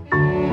Música